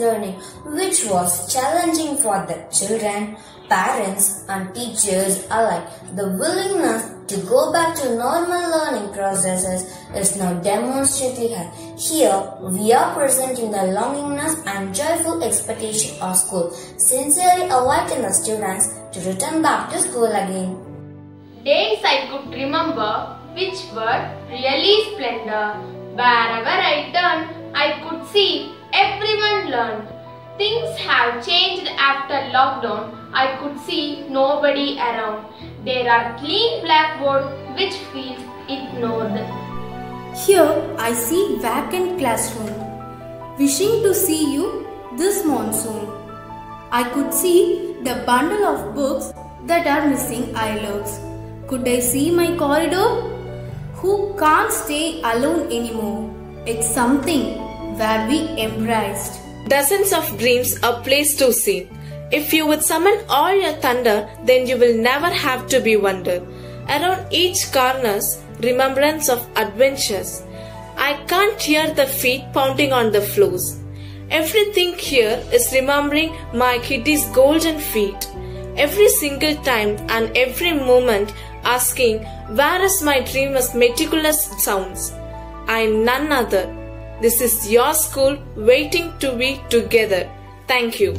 learning, which was challenging for the children, parents, and teachers alike. The willingness to go back to normal learning processes is now demonstrably high. Here, we are presenting the longingness and joyful expectation of school, sincerely awaiting the students to return back to school again. Days I could remember which were really splendor. Wherever I turned, I could see everyone learn. Things have changed after lockdown. I could see nobody around. There are clean blackboard which feels ignored. Here I see vacant classroom. Wishing to see you this monsoon. I could see the bundle of books that are missing eyelets. Could I see my corridor? Who can't stay alone anymore? It's something where we embraced. Dozens of dreams a place to see. If you would summon all your thunder, then you will never have to be wonder. Around each corner's remembrance of adventures. I can't hear the feet pounding on the floors. Everything here is remembering my kitty's golden feet. Every single time and every moment asking, Where is my dreamer's meticulous sounds? I'm none other. This is your school waiting to be together. Thank you.